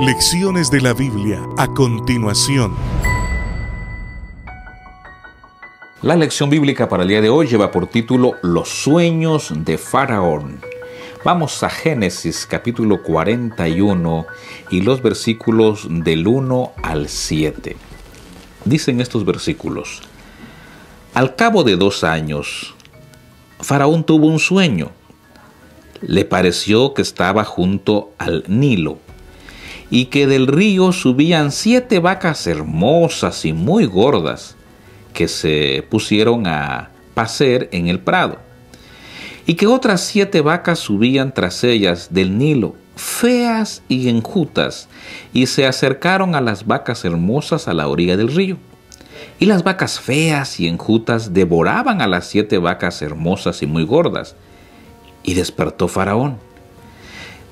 Lecciones de la Biblia a continuación. La lección bíblica para el día de hoy lleva por título Los sueños de Faraón. Vamos a Génesis capítulo 41 y los versículos del 1 al 7. Dicen estos versículos. Al cabo de dos años, Faraón tuvo un sueño. Le pareció que estaba junto al Nilo y que del río subían siete vacas hermosas y muy gordas que se pusieron a pacer en el prado, y que otras siete vacas subían tras ellas del Nilo, feas y enjutas, y se acercaron a las vacas hermosas a la orilla del río. Y las vacas feas y enjutas devoraban a las siete vacas hermosas y muy gordas. Y despertó Faraón.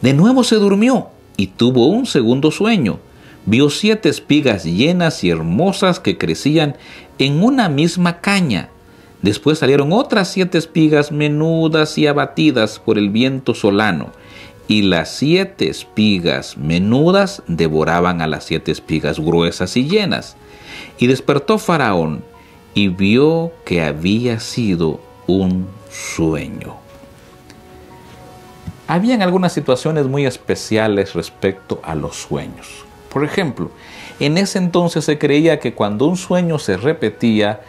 De nuevo se durmió y tuvo un segundo sueño. Vio siete espigas llenas y hermosas que crecían en una misma caña. Después salieron otras siete espigas menudas y abatidas por el viento solano, y las siete espigas menudas devoraban a las siete espigas gruesas y llenas. Y despertó Faraón y vio que había sido un sueño. Habían algunas situaciones muy especiales respecto a los sueños. Por ejemplo, en ese entonces se creía que cuando un sueño se repetía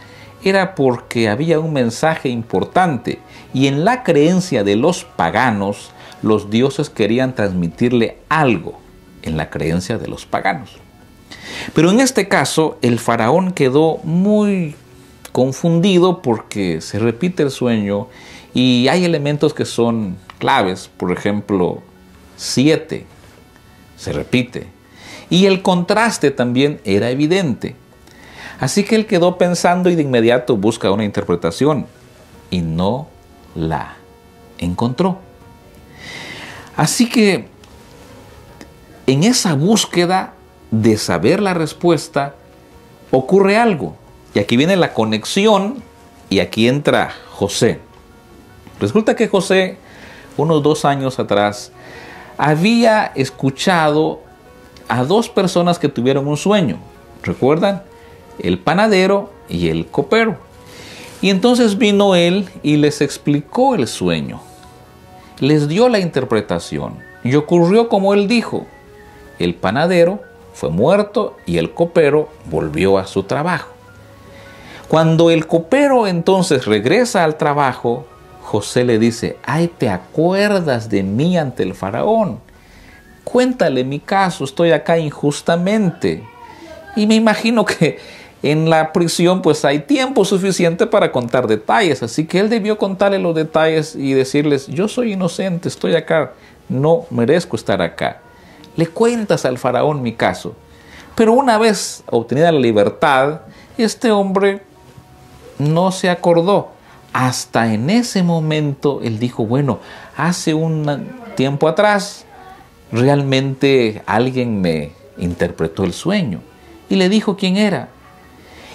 era porque había un mensaje importante y en la creencia de los paganos los dioses querían transmitirle algo en la creencia de los paganos. Pero en este caso el faraón quedó muy confundido porque se repite el sueño y hay elementos que son claves, por ejemplo, 7, se repite. Y el contraste también era evidente. Así que él quedó pensando y de inmediato busca una interpretación y no la encontró. Así que en esa búsqueda de saber la respuesta ocurre algo. Y aquí viene la conexión y aquí entra José. Resulta que José unos dos años atrás, había escuchado a dos personas que tuvieron un sueño. ¿Recuerdan? El panadero y el copero. Y entonces vino él y les explicó el sueño. Les dio la interpretación. Y ocurrió como él dijo. El panadero fue muerto y el copero volvió a su trabajo. Cuando el copero entonces regresa al trabajo, José le dice, ay, ¿te acuerdas de mí ante el faraón? Cuéntale mi caso, estoy acá injustamente. Y me imagino que en la prisión pues hay tiempo suficiente para contar detalles, así que él debió contarle los detalles y decirles, yo soy inocente, estoy acá, no merezco estar acá. Le cuentas al faraón mi caso. Pero una vez obtenida la libertad, este hombre no se acordó hasta en ese momento él dijo, bueno, hace un tiempo atrás realmente alguien me interpretó el sueño y le dijo quién era.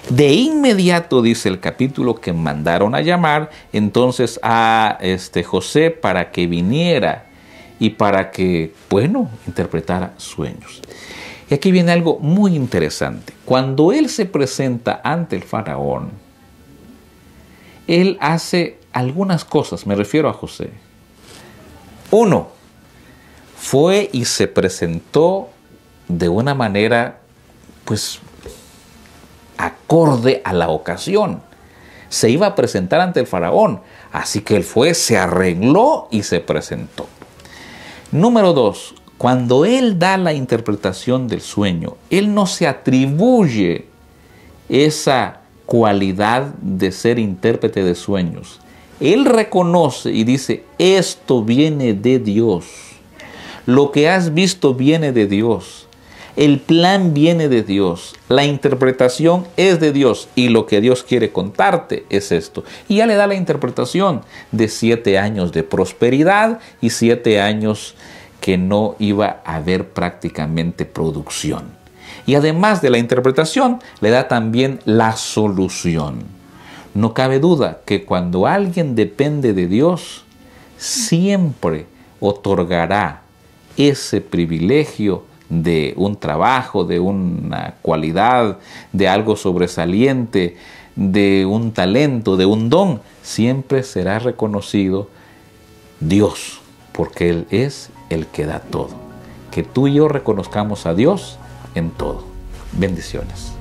De inmediato, dice el capítulo, que mandaron a llamar entonces a este José para que viniera y para que, bueno, interpretara sueños. Y aquí viene algo muy interesante. Cuando él se presenta ante el faraón, él hace algunas cosas, me refiero a José. Uno, fue y se presentó de una manera, pues, acorde a la ocasión. Se iba a presentar ante el faraón, así que él fue, se arregló y se presentó. Número dos, cuando él da la interpretación del sueño, él no se atribuye esa cualidad de ser intérprete de sueños. Él reconoce y dice, esto viene de Dios. Lo que has visto viene de Dios. El plan viene de Dios. La interpretación es de Dios. Y lo que Dios quiere contarte es esto. Y ya le da la interpretación de siete años de prosperidad y siete años que no iba a haber prácticamente producción. Y además de la interpretación, le da también la solución. No cabe duda que cuando alguien depende de Dios, siempre otorgará ese privilegio de un trabajo, de una cualidad, de algo sobresaliente, de un talento, de un don, siempre será reconocido Dios, porque Él es el que da todo. Que tú y yo reconozcamos a Dios en todo. Bendiciones.